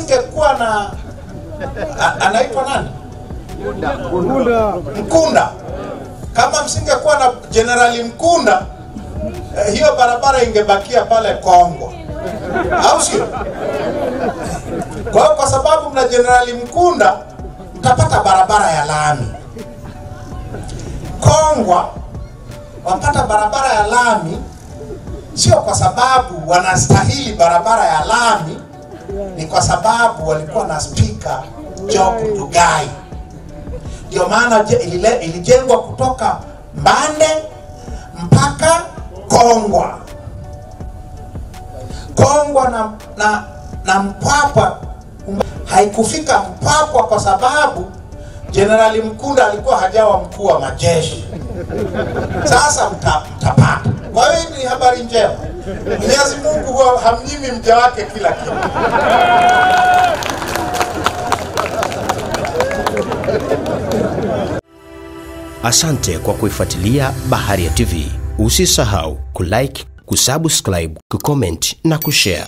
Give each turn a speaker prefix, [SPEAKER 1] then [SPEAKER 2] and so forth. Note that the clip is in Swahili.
[SPEAKER 1] Ingekuwa na anaitwa nani?
[SPEAKER 2] Mkunda.
[SPEAKER 1] Mkunda. Kama msingekuwa na Jenerali Mkunda eh, hiyo barabara ingebakia pale Kongwa, au sio? Kwa hiyo kwa sababu mna Jenerali Mkunda mtapata barabara ya lami. Kongwa wapata barabara ya lami sio kwa sababu wanastahili barabara ya lami, ni kwa sababu walikuwa na spika Job Ndugai. Ndio maana ilijengwa kutoka Mbande mpaka Kongwa. Kongwa na, na, na Mpwapwa haikufika Mpwapwa kwa sababu Jenerali Mkunda alikuwa hajawa mkuu wa majeshi. Sasa mta, mtapata. Kwa hiyo ni habari njema. Mwenyezi Mungu huwa hamnyimi mja wake kila kitu.
[SPEAKER 3] Asante kwa kuifuatilia Baharia TV. Usisahau kulike, kusubscribe, kucomment na kushare.